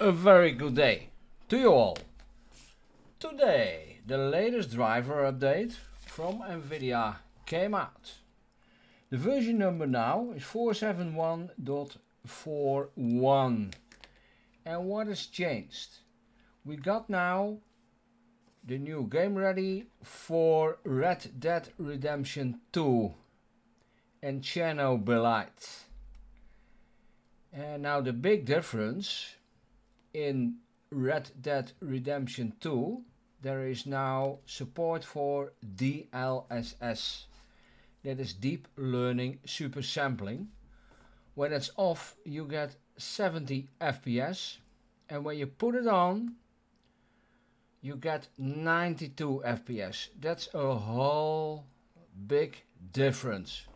A very good day to you all. Today, the latest driver update from NVIDIA came out. The version number now is 471.41. And what has changed? We got now the new game ready for Red Dead Redemption 2 and Chernobylite. And now the big difference in Red Dead Redemption 2 there is now support for DLSS that is deep learning super sampling. When it's off you get 70 FPS and when you put it on you get 92 FPS that's a whole big difference.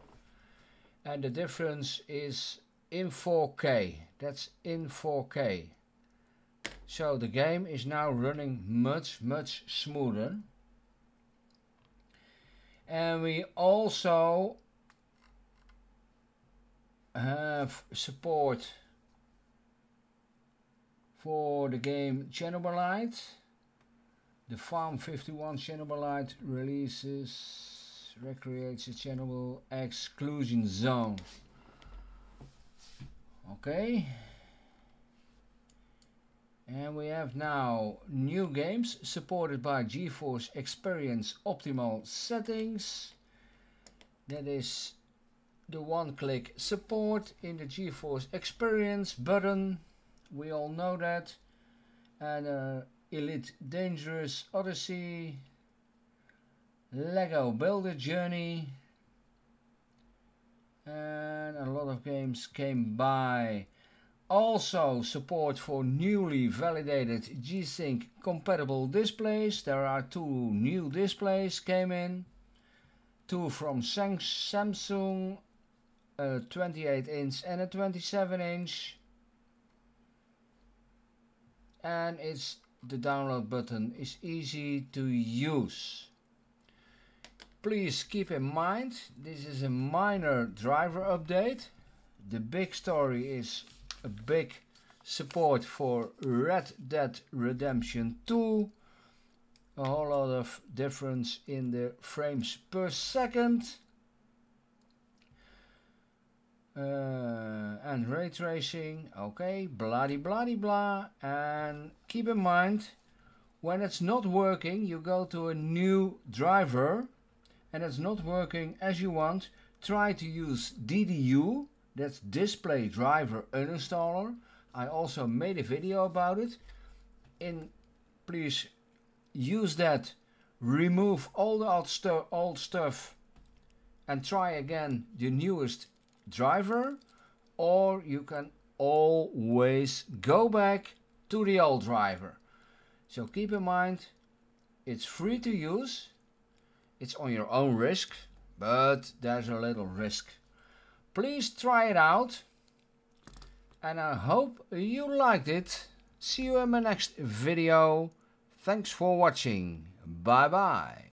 And the difference is in 4K that's in 4K so the game is now running much much smoother. And we also have support for the game Chernobylite the Farm 51 Chernobylite releases recreates a Chernobyl exclusion zone. Okay and we have now new games supported by GeForce Experience optimal settings. That is the one-click support in the GeForce Experience button. We all know that. And uh, Elite Dangerous Odyssey, Lego Builder Journey, and a lot of games came by also support for newly validated G-Sync compatible displays. There are two new displays came in. Two from Samsung, a 28 inch and a 27 inch. And it's the download button is easy to use. Please keep in mind this is a minor driver update. The big story is big support for Red Dead Redemption 2 a whole lot of difference in the frames per second. Uh, and ray tracing okay bloody bloody blah. And keep in mind when it's not working you go to a new driver. And it's not working as you want try to use DDU that's display driver uninstaller. I also made a video about it. In please use that. Remove all the old, stu old stuff. And try again the newest driver or you can always go back to the old driver. So keep in mind it's free to use. It's on your own risk but there's a little risk Please try it out. And I hope you liked it. See you in my next video. Thanks for watching. Bye bye.